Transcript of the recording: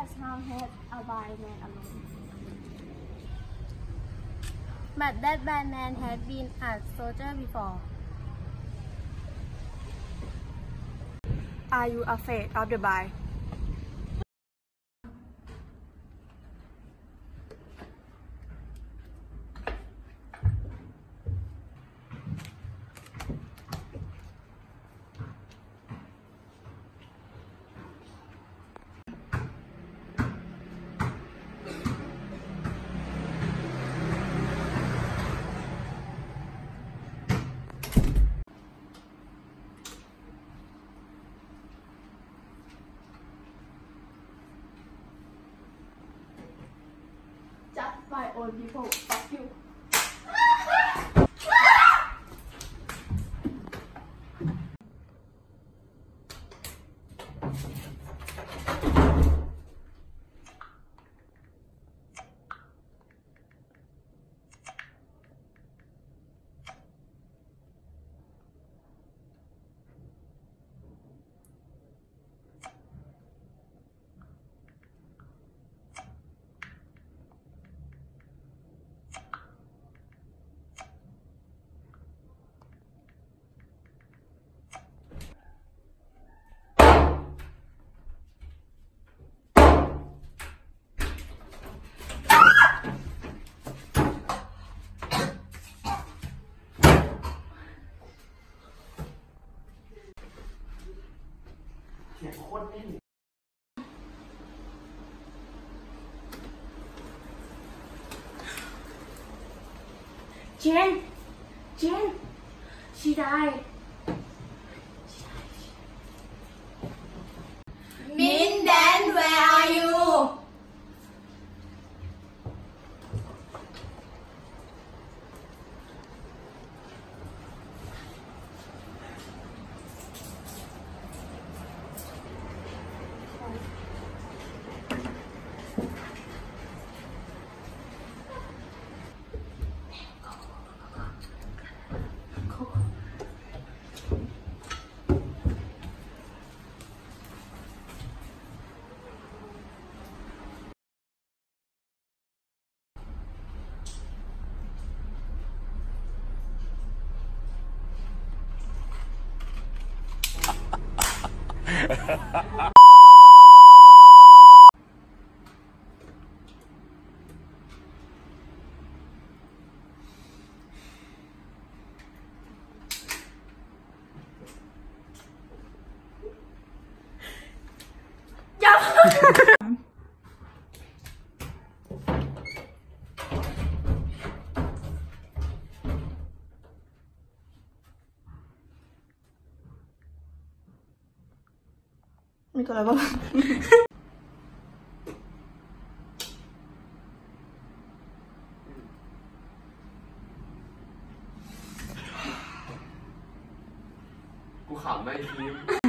That's how had a blind man alone. But that blind man had been a soldier before. Are you afraid of the own people blind? Just my own people. Fuck. Jen! Jen! She died. Min ha ha ha มีอะไรบ้างกูขำไม่ยิ้